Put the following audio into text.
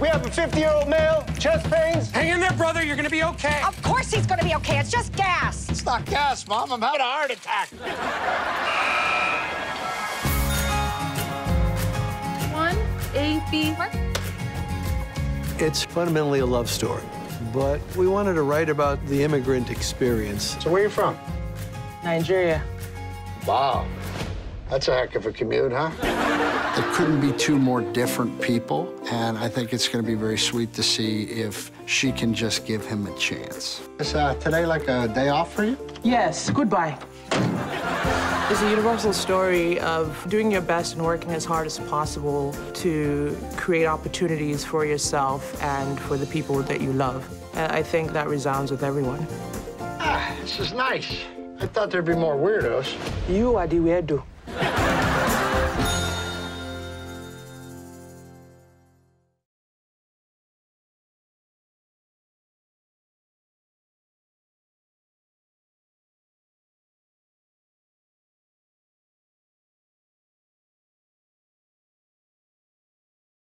We have a 50-year-old male, chest pains. Hang in there, brother. You're gonna be okay. Of course he's gonna be okay. It's just gas. It's not gas, Mom. I'm having a heart attack. One, A, B. It's fundamentally a love story, but we wanted to write about the immigrant experience. So where are you from? Nigeria. Wow. That's a heck of a commute, huh? There couldn't be two more different people, and I think it's going to be very sweet to see if she can just give him a chance. Is uh, today like a day off for you? Yes, goodbye. It's a universal story of doing your best and working as hard as possible to create opportunities for yourself and for the people that you love. And I think that resounds with everyone. Ah, this is nice. I thought there'd be more weirdos. You are the weirdo.